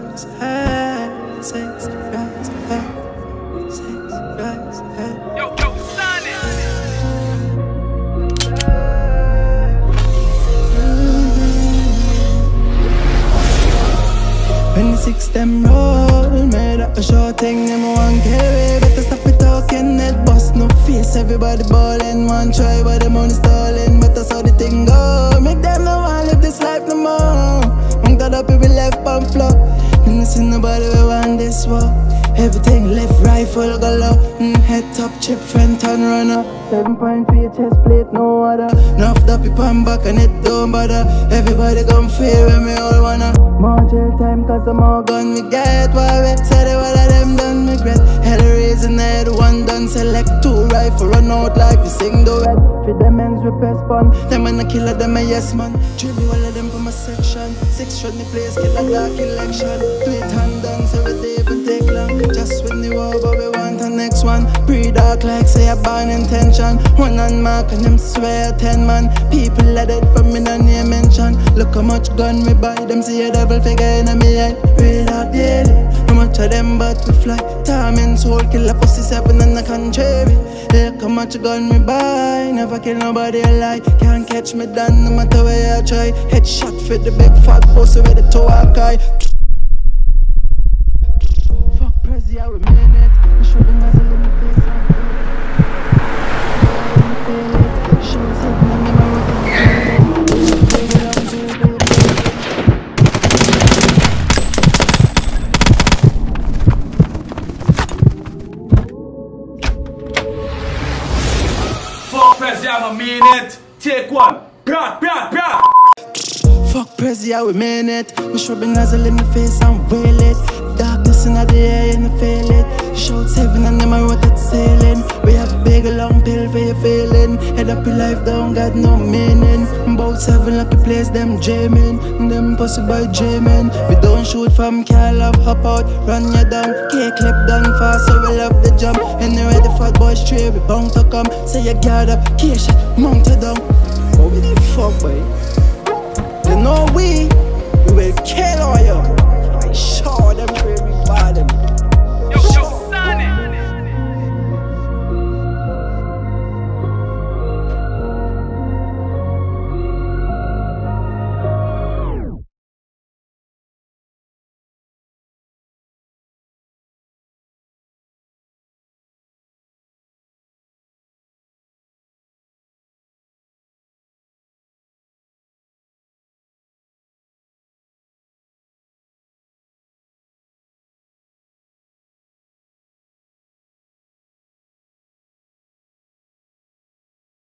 rise high, six rise high, six rise high. Yo, yo, Sonic. When the six them roll, made up a short thing, them one carry. Better stop it talking, net bust no face. Everybody ballin', one try, but the money stalling. See nobody we want this war. Everything left, rifle go low. Mm, head top, chip, friend, turn runner. Seven point for your chest plate, no other. Enough up your pan back and it don't bother. Everybody come feel when me all wanna. More jail time, cause the more gun we get. Why we say the one of them done regret. Hell raising head, one done select two rifle, run out like we sing the red. For them ends we press pun. Them and the killer, them a yes man. Dribble all of them from a section. Six shot me place, kill a dark election. Do it hand so we day even take long. Just when war, but we want the next one. Pre dark like say a born intention. One on mark and them swear ten man. People are dead from me, no name mention. Look how much gun we buy, them see a devil figure in me head. Read out daily. How much of them Time and soul, kill a pussy seven in the country. Look how much gun we buy. Never kill nobody alive. Can't catch me down no matter where I try. Headshot for the big fat pussy with the toe I guy. Fuck Prezi, I remain Prezi, I'm a mean it. Take one. Brat, brat, brat. Fuck Prezi, I remain it. Me shrubby nozzle in the face and wail it. Darkness in the air and I feel it. Shouts heaven and them I rotate sailing. We have happy life don't got no meaning. About seven lucky place, them jamming, them possible jamming. We don't shoot from car, love hop out, run ya down. K clip down fast, so we love the jump. And the ready fat boy straight, we bound to come. Say you got up, K mount it down. But we the fuck, boy. You know we.